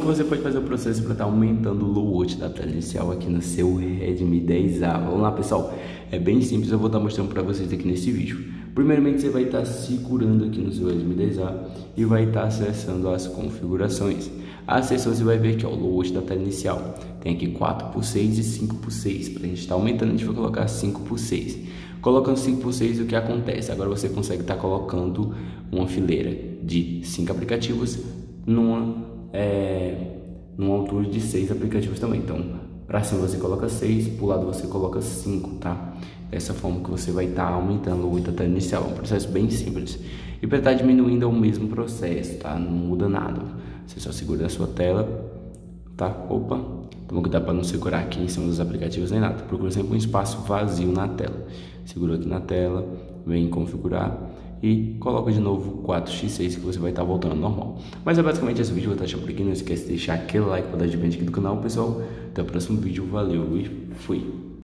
Como você pode fazer o processo para estar tá aumentando o low volt da tela inicial aqui no seu Redmi 10A? Vamos lá pessoal, é bem simples, eu vou estar tá mostrando para vocês aqui nesse vídeo. Primeiramente você vai estar tá segurando aqui no seu Redmi 10A e vai estar acessando as configurações. Acessou, você vai ver que é o low volt da tela inicial. Tem aqui 4 por 6 e 5 por 6. Para a gente estar aumentando, a gente vai colocar 5 por 6. Colocando 5 por 6, o que acontece? Agora você consegue estar colocando uma fileira de 5 aplicativos numa é, numa altura de 6 aplicativos também. Então, para cima você coloca 6, para o lado você coloca 5, tá? Dessa forma que você vai estar tá aumentando o até inicial. É um processo bem simples. E para estar tá diminuindo é o mesmo processo, tá? Não muda nada. Você só segura na sua tela, tá? Opa, toma cuidado para não segurar aqui em cima dos aplicativos nem nada. Procura sempre um espaço vazio na tela. Segura aqui na tela, vem configurar e coloca de novo 4x6 que você vai estar tá voltando ao normal. Mas é basicamente esse vídeo, vou estar deixando por aqui, não esquece de deixar aquele like para dar de aqui do canal, pessoal. Até o próximo vídeo, valeu e fui!